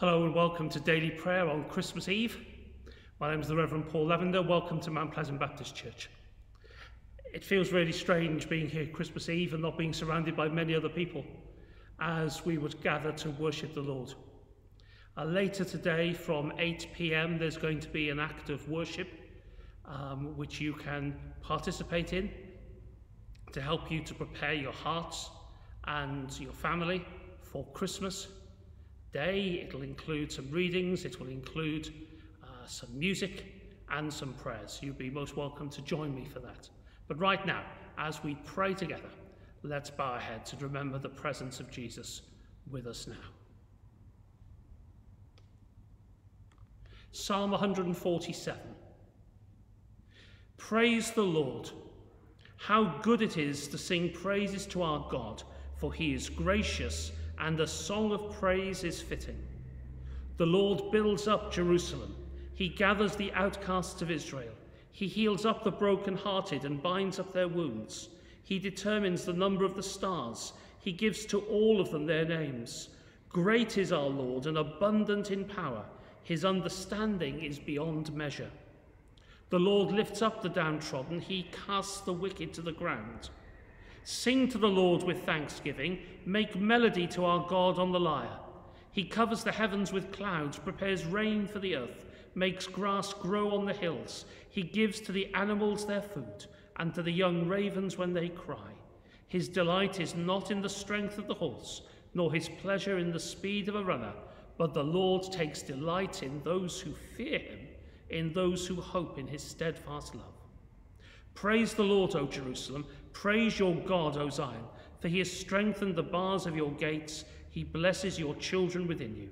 Hello and welcome to daily prayer on Christmas Eve. My name is the Reverend Paul Lavender. Welcome to Mount Pleasant Baptist Church. It feels really strange being here Christmas Eve and not being surrounded by many other people as we would gather to worship the Lord. Uh, later today from 8 p.m. there's going to be an act of worship um, which you can participate in to help you to prepare your hearts and your family for Christmas day. It'll include some readings, it will include uh, some music and some prayers. You'll be most welcome to join me for that. But right now, as we pray together, let's bow our heads and remember the presence of Jesus with us now. Psalm 147. Praise the Lord. How good it is to sing praises to our God, for he is gracious and a song of praise is fitting. The Lord builds up Jerusalem. He gathers the outcasts of Israel. He heals up the broken-hearted and binds up their wounds. He determines the number of the stars. He gives to all of them their names. Great is our Lord and abundant in power. His understanding is beyond measure. The Lord lifts up the downtrodden. He casts the wicked to the ground. Sing to the Lord with thanksgiving. Make melody to our God on the lyre. He covers the heavens with clouds, prepares rain for the earth, makes grass grow on the hills. He gives to the animals their food, and to the young ravens when they cry. His delight is not in the strength of the horse, nor his pleasure in the speed of a runner, but the Lord takes delight in those who fear him, in those who hope in his steadfast love. Praise the Lord, O Jerusalem. Praise your God, O Zion, for he has strengthened the bars of your gates. He blesses your children within you.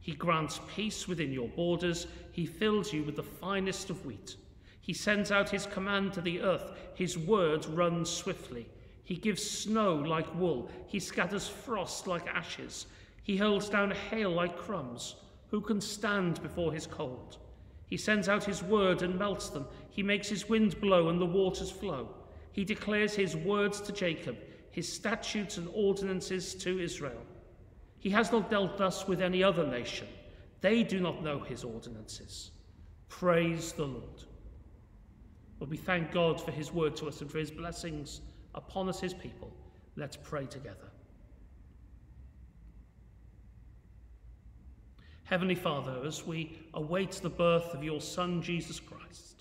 He grants peace within your borders. He fills you with the finest of wheat. He sends out his command to the earth. His word runs swiftly. He gives snow like wool. He scatters frost like ashes. He hurls down hail like crumbs. Who can stand before his cold? He sends out his word and melts them. He makes his wind blow and the waters flow. He declares his words to Jacob, his statutes and ordinances to Israel. He has not dealt thus with any other nation. They do not know his ordinances. Praise the Lord. But we thank God for his word to us and for his blessings upon us, his people. Let's pray together. Heavenly Father, as we await the birth of your Son, Jesus Christ,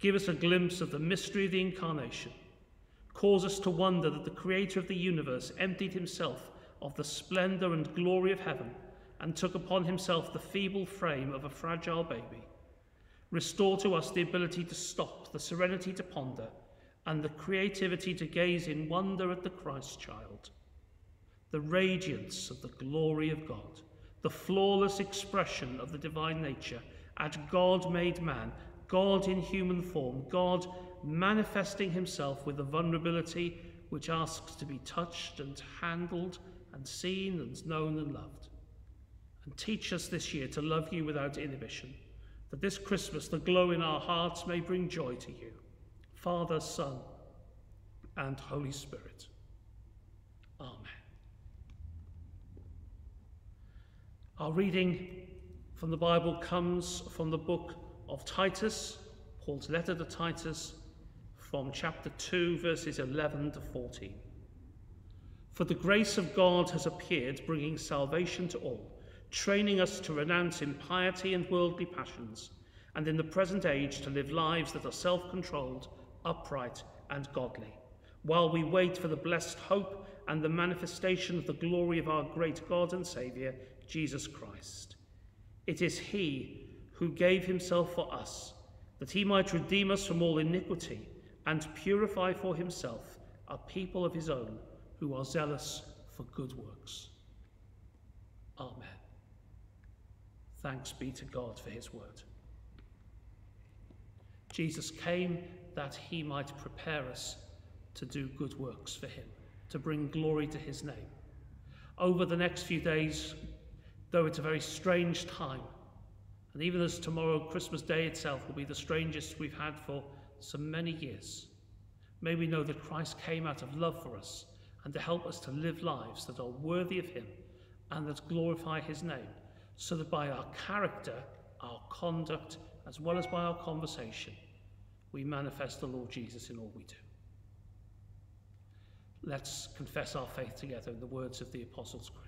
Give us a glimpse of the mystery of the Incarnation. Cause us to wonder that the Creator of the universe emptied himself of the splendour and glory of heaven and took upon himself the feeble frame of a fragile baby. Restore to us the ability to stop, the serenity to ponder, and the creativity to gaze in wonder at the Christ child. The radiance of the glory of God, the flawless expression of the divine nature, at God made man, God in human form, God manifesting himself with a vulnerability which asks to be touched and handled and seen and known and loved. And teach us this year to love you without inhibition, that this Christmas the glow in our hearts may bring joy to you, Father, Son, and Holy Spirit. Amen. Our reading from the Bible comes from the book of Titus, Paul's letter to Titus, from chapter 2, verses 11 to 14. For the grace of God has appeared, bringing salvation to all, training us to renounce impiety and worldly passions, and in the present age to live lives that are self controlled, upright, and godly, while we wait for the blessed hope and the manifestation of the glory of our great God and Saviour, Jesus Christ. It is He who gave himself for us, that he might redeem us from all iniquity and purify for himself a people of his own who are zealous for good works. Amen. Thanks be to God for his word. Jesus came that he might prepare us to do good works for him, to bring glory to his name. Over the next few days, though it's a very strange time, and even as tomorrow, Christmas Day itself will be the strangest we've had for so many years, may we know that Christ came out of love for us and to help us to live lives that are worthy of Him and that glorify His name, so that by our character, our conduct, as well as by our conversation, we manifest the Lord Jesus in all we do. Let's confess our faith together in the words of the Apostles' Creed.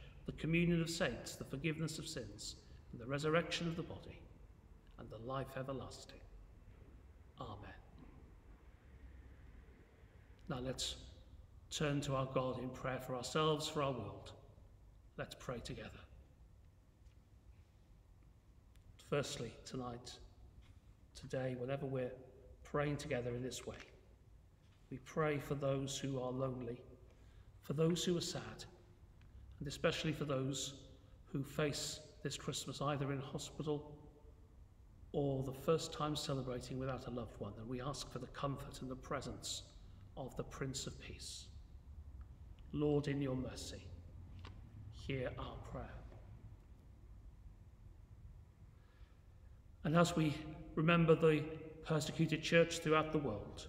the communion of saints, the forgiveness of sins, and the resurrection of the body, and the life everlasting. Amen. Now let's turn to our God in prayer for ourselves, for our world. Let's pray together. Firstly, tonight, today, whenever we're praying together in this way, we pray for those who are lonely, for those who are sad, and especially for those who face this Christmas either in hospital or the first time celebrating without a loved one. And we ask for the comfort and the presence of the Prince of Peace. Lord, in your mercy, hear our prayer. And as we remember the persecuted church throughout the world,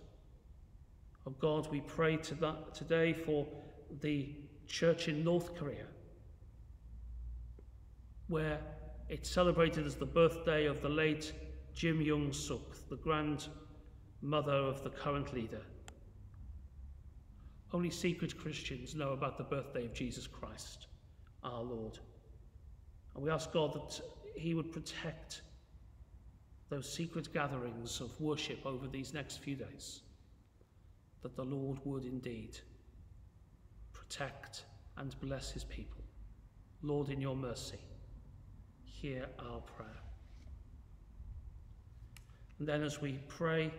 oh God, we pray to that today for the church in North Korea, where it's celebrated as the birthday of the late Kim Jong Suk, the grandmother of the current leader. Only secret Christians know about the birthday of Jesus Christ, our Lord. And we ask God that He would protect those secret gatherings of worship over these next few days, that the Lord would indeed protect, and bless his people. Lord, in your mercy, hear our prayer. And then as we pray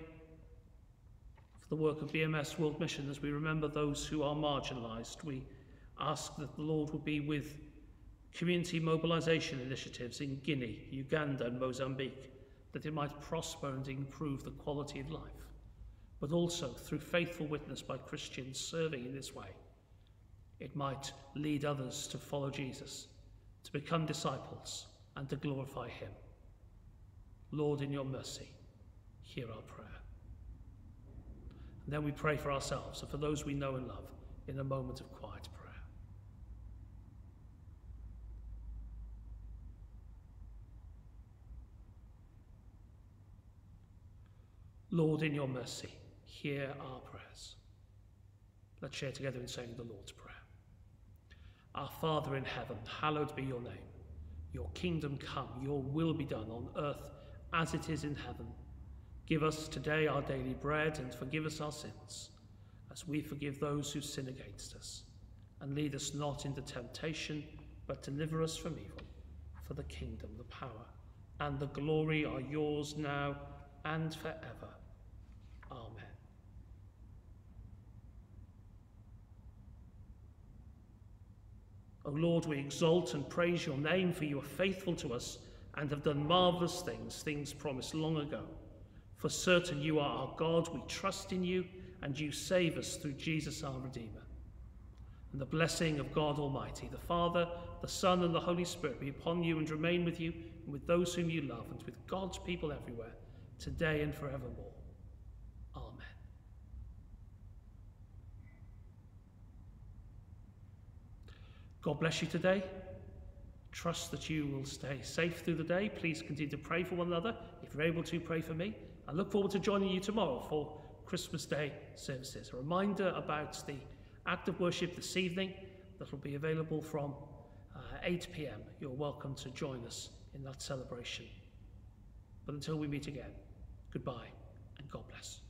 for the work of BMS World Mission, as we remember those who are marginalised, we ask that the Lord would be with community mobilisation initiatives in Guinea, Uganda and Mozambique, that it might prosper and improve the quality of life, but also through faithful witness by Christians serving in this way it might lead others to follow Jesus, to become disciples, and to glorify Him. Lord, in your mercy, hear our prayer. And then we pray for ourselves and for those we know and love in a moment of quiet prayer. Lord, in your mercy, hear our prayers. Let's share together in saying the Lord's Prayer. Our Father in heaven, hallowed be your name. Your kingdom come, your will be done on earth as it is in heaven. Give us today our daily bread and forgive us our sins, as we forgive those who sin against us. And lead us not into temptation, but deliver us from evil. For the kingdom, the power, and the glory are yours now and forever. O Lord, we exalt and praise your name, for you are faithful to us and have done marvellous things, things promised long ago. For certain you are our God, we trust in you, and you save us through Jesus our Redeemer. And the blessing of God Almighty, the Father, the Son, and the Holy Spirit be upon you and remain with you and with those whom you love and with God's people everywhere, today and forevermore. God bless you today. Trust that you will stay safe through the day. Please continue to pray for one another. If you're able to, pray for me. I look forward to joining you tomorrow for Christmas Day services. A reminder about the act of worship this evening that will be available from uh, 8 pm. You're welcome to join us in that celebration. But until we meet again, goodbye and God bless.